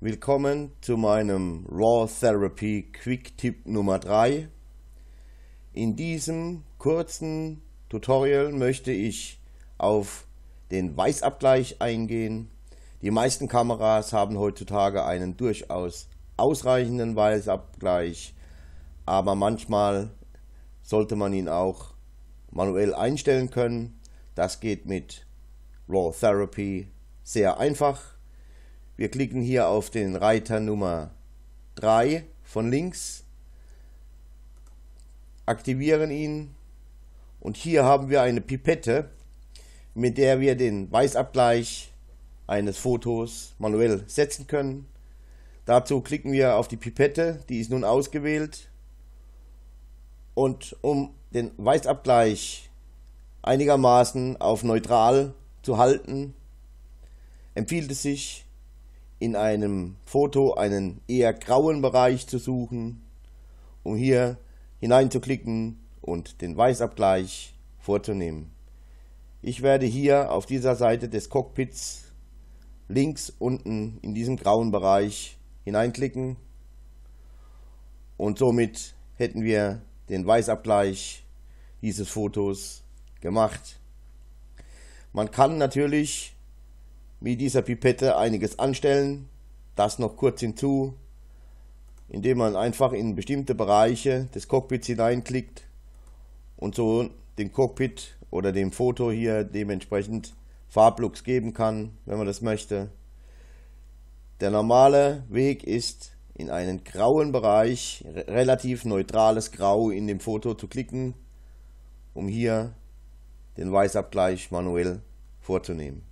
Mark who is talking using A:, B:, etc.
A: Willkommen zu meinem Raw Therapy Quick Tipp Nummer 3. In diesem kurzen Tutorial möchte ich auf den Weißabgleich eingehen. Die meisten Kameras haben heutzutage einen durchaus ausreichenden Weißabgleich, aber manchmal sollte man ihn auch manuell einstellen können. Das geht mit Raw Therapy sehr einfach. Wir klicken hier auf den Reiter Nummer 3 von links, aktivieren ihn und hier haben wir eine Pipette, mit der wir den Weißabgleich eines Fotos manuell setzen können. Dazu klicken wir auf die Pipette, die ist nun ausgewählt und um den Weißabgleich einigermaßen auf neutral zu halten, empfiehlt es sich, in einem Foto einen eher grauen Bereich zu suchen, um hier hineinzuklicken und den Weißabgleich vorzunehmen. Ich werde hier auf dieser Seite des Cockpits links unten in diesem grauen Bereich hineinklicken und somit hätten wir den Weißabgleich dieses Fotos gemacht. Man kann natürlich mit dieser Pipette einiges anstellen. Das noch kurz hinzu, indem man einfach in bestimmte Bereiche des Cockpits hineinklickt und so dem Cockpit oder dem Foto hier dementsprechend Farblux geben kann, wenn man das möchte. Der normale Weg ist in einen grauen Bereich, relativ neutrales Grau in dem Foto zu klicken, um hier den Weißabgleich manuell vorzunehmen.